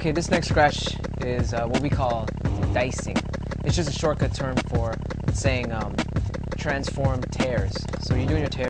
Okay, this next scratch is uh, what we call dicing. It's just a shortcut term for saying um, transform tears. So you're doing your tear.